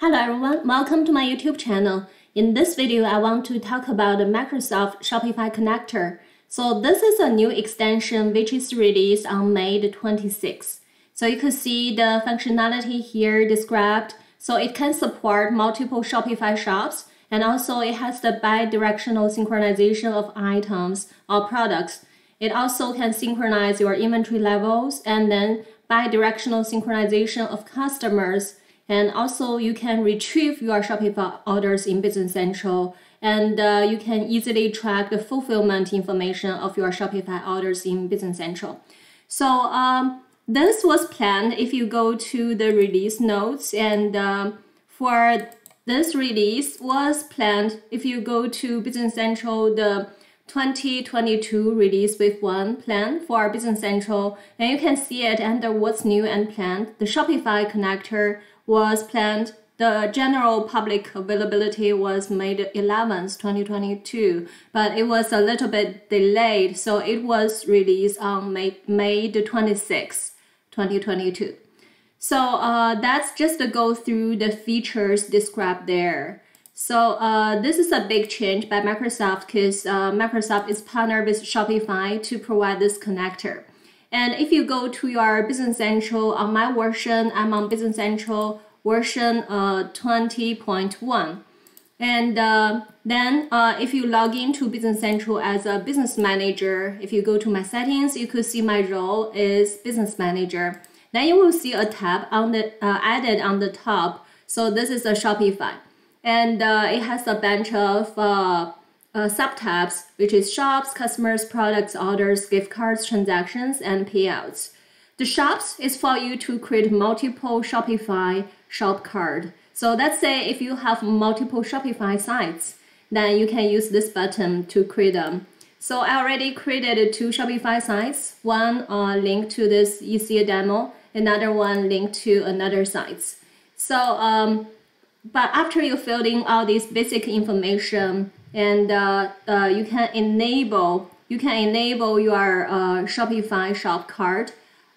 Hello everyone, welcome to my YouTube channel. In this video, I want to talk about the Microsoft Shopify Connector. So this is a new extension which is released on May the 26th. So you can see the functionality here described. So it can support multiple Shopify shops and also it has the bi-directional synchronization of items or products. It also can synchronize your inventory levels and then bi-directional synchronization of customers and also you can retrieve your Shopify orders in Business Central and uh, you can easily track the fulfillment information of your Shopify orders in Business Central. So um, this was planned if you go to the release notes and um, for this release was planned if you go to Business Central the 2022 release wave one plan for Business Central and you can see it under what's new and planned. The Shopify connector was planned. The general public availability was May 11th, 2022, but it was a little bit delayed, so it was released on May, May the 26th, 2022. So uh, that's just to go through the features described there. So uh, this is a big change by Microsoft because uh, Microsoft is partnered with Shopify to provide this connector. And if you go to your Business Central, on my version, I'm on Business Central version uh, 20.1. And uh, then uh, if you log into Business Central as a business manager, if you go to my settings, you could see my role is business manager. Then you will see a tab on the uh, added on the top. So this is a Shopify. And uh, it has a bunch of uh, subtabs, which is shops, customers, products, orders, gift cards, transactions, and payouts. The shops is for you to create multiple Shopify shop card. So let's say if you have multiple Shopify sites, then you can use this button to create them. So I already created two Shopify sites, one uh, linked to this ECA demo, another one linked to another sites. So, um, but after you fill in all these basic information, and uh, uh, you can enable you can enable your uh, Shopify shop card.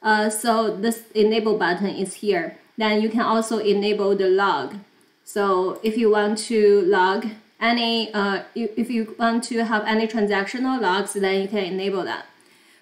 Uh, so this enable button is here. Then you can also enable the log. So if you want to log any, uh, if you want to have any transactional logs, then you can enable that.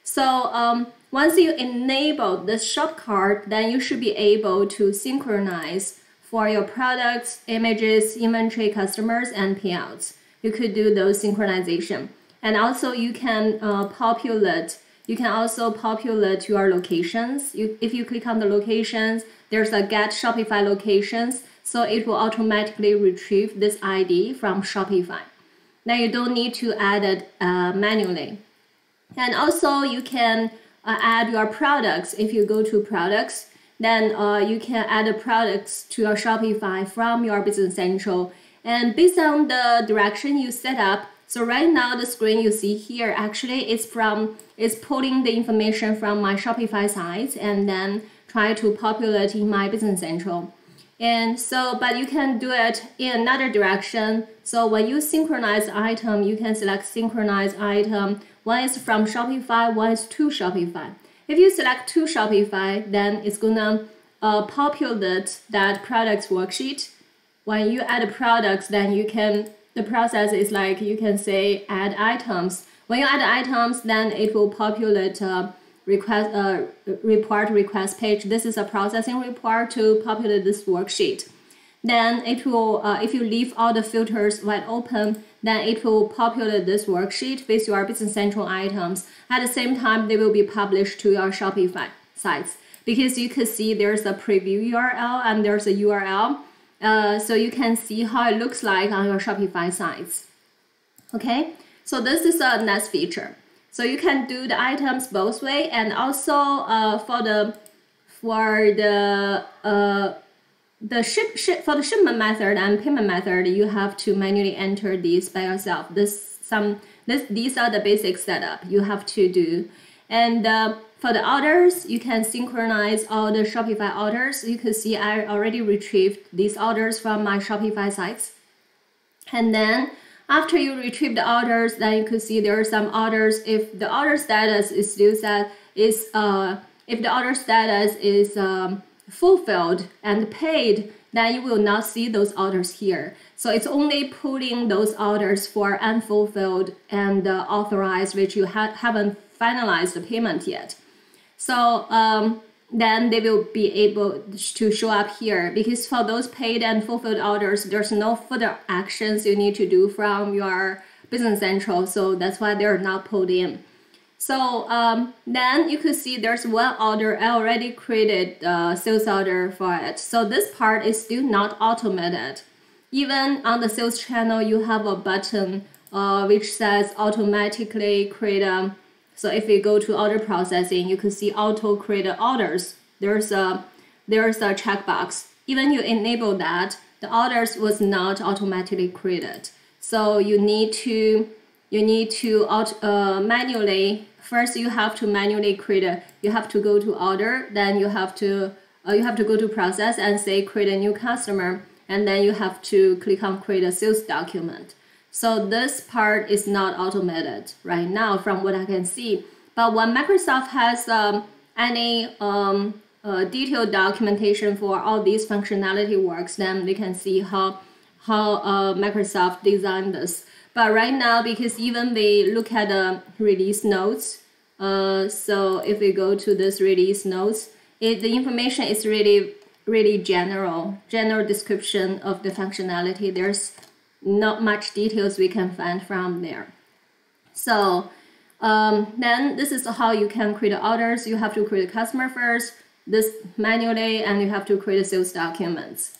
So um, once you enable the shop card, then you should be able to synchronize for your products, images, inventory, customers, and payouts you could do those synchronization. And also you can uh, populate, you can also populate your locations. You, if you click on the locations, there's a get Shopify locations, so it will automatically retrieve this ID from Shopify. Now you don't need to add it uh, manually. And also you can uh, add your products. If you go to products, then uh, you can add the products to your Shopify from your Business Central and based on the direction you set up, so right now the screen you see here actually is from is pulling the information from my Shopify site and then try to populate in my Business Central. And so, but you can do it in another direction. So when you synchronize item, you can select synchronize item. One is from Shopify, one is to Shopify. If you select to Shopify, then it's gonna uh, populate that products worksheet when you add products, then you can, the process is like you can say add items. When you add items, then it will populate a request, uh, report request page. This is a processing report to populate this worksheet. Then it will, uh, if you leave all the filters wide open, then it will populate this worksheet with your Business Central items. At the same time, they will be published to your Shopify sites because you can see there's a preview URL and there's a URL uh, so you can see how it looks like on your Shopify sites. Okay, so this is a nice feature. So you can do the items both way and also uh, for the for the uh, the ship, ship for the shipment method and payment method, you have to manually enter these by yourself. This some this these are the basic setup you have to do, and uh, for the orders, you can synchronize all the Shopify orders. You can see I already retrieved these orders from my Shopify sites. And then after you retrieve the orders, then you can see there are some orders. If the order status is still set, is uh, if the order status is um, fulfilled and paid, then you will not see those orders here. So it's only pulling those orders for unfulfilled and uh, authorized, which you ha haven't finalized the payment yet. So um, then they will be able to show up here because for those paid and fulfilled orders, there's no further actions you need to do from your Business Central. So that's why they're not pulled in. So um, then you could see there's one order I already created a sales order for it. So this part is still not automated. Even on the sales channel, you have a button uh, which says automatically create a. So if you go to order processing, you can see auto create orders. There's a there's a checkbox. Even you enable that, the orders was not automatically created. So you need to you need to uh, manually first you have to manually create a, you have to go to order then you have to uh, you have to go to process and say create a new customer and then you have to click on create a sales document. So this part is not automated right now from what I can see. But when Microsoft has um, any um, uh, detailed documentation for all these functionality works then we can see how how uh, Microsoft designed this but right now, because even we look at the release notes, uh, so if we go to this release notes, it, the information is really, really general, general description of the functionality. There's not much details we can find from there. So um, then this is how you can create orders. You have to create a customer first, this manually, and you have to create a sales documents.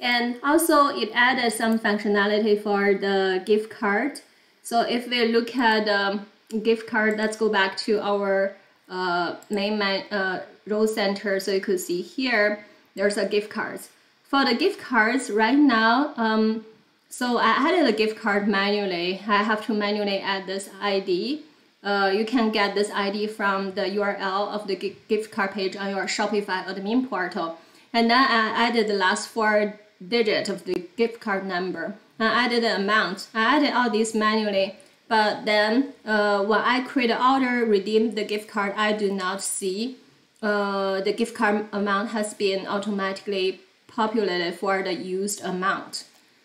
And also it added some functionality for the gift card. So if we look at the um, gift card, let's go back to our uh, main uh, role center. So you could see here, there's a gift cards. For the gift cards right now, um, so I added a gift card manually. I have to manually add this ID. Uh, you can get this ID from the URL of the gift card page on your Shopify admin portal. And then I added the last four digit of the gift card number. I added the amount. I added all these manually, but then uh, when I create an order, redeem the gift card, I do not see uh, the gift card amount has been automatically populated for the used amount.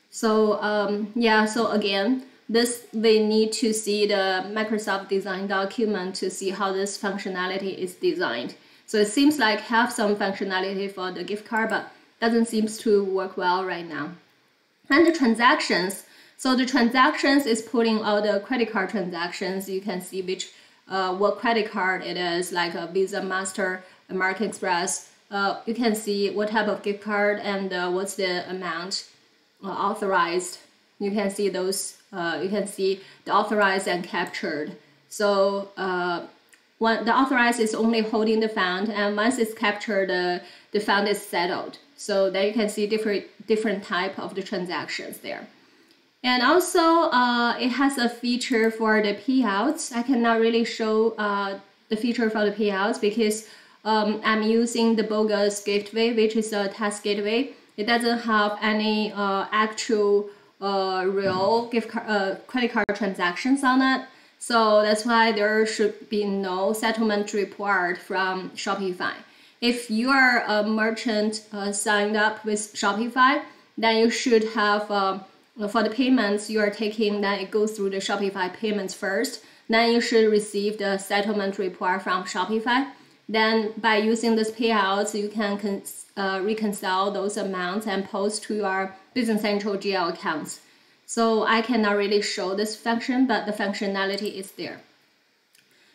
So um, yeah, so again, this we need to see the Microsoft design document to see how this functionality is designed. So it seems like have some functionality for the gift card, but doesn't seem to work well right now. And the transactions. So the transactions is pulling all the credit card transactions. You can see which uh, what credit card it is, like a Visa, Master, American Express. Uh, you can see what type of gift card and uh, what's the amount uh, authorized. You can see those. Uh, you can see the authorized and captured. So uh, when the authorized is only holding the fund, and once it's captured, the fund is settled. So there you can see different different type of the transactions there. And also, uh, it has a feature for the payouts. I cannot really show uh, the feature for the payouts because um, I'm using the bogus gateway, which is a test gateway. It doesn't have any uh, actual uh, real gift card, uh, credit card transactions on it. So that's why there should be no settlement report from Shopify. If you are a merchant uh, signed up with Shopify, then you should have uh, for the payments you are taking, then it goes through the Shopify payments first. Then you should receive the settlement report from Shopify. Then by using this payouts, you can uh, reconcile those amounts and post to your Business Central GL accounts. So I cannot really show this function, but the functionality is there.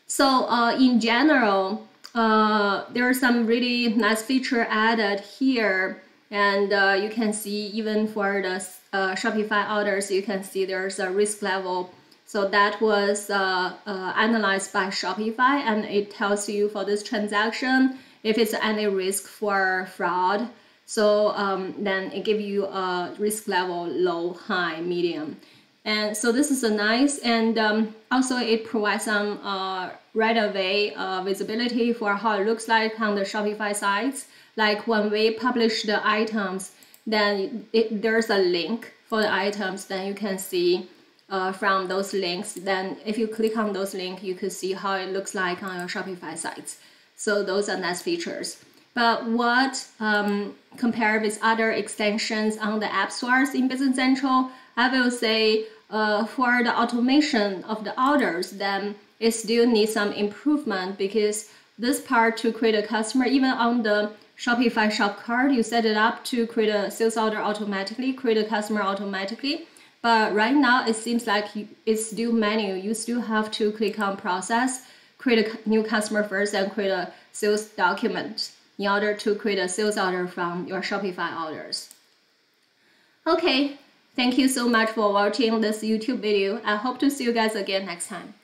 So uh, in general, uh, there are some really nice feature added here and uh, you can see even for the uh, Shopify orders you can see there's a risk level. So that was uh, uh, analyzed by Shopify and it tells you for this transaction if it's any risk for fraud. So um, then it gives you a risk level low high medium and so this is a nice and um, also it provides some uh, right away uh, visibility for how it looks like on the Shopify sites. Like when we publish the items, then it, there's a link for the items, then you can see uh, from those links. Then if you click on those links, you can see how it looks like on your Shopify sites. So those are nice features. But what um, compared with other extensions on the app stores in Business Central, I will say uh, for the automation of the orders, then it still needs some improvement because this part to create a customer, even on the Shopify shop card, you set it up to create a sales order automatically, create a customer automatically. But right now, it seems like it's still manual. You still have to click on process, create a new customer first, and create a sales document in order to create a sales order from your Shopify orders. Okay, thank you so much for watching this YouTube video. I hope to see you guys again next time.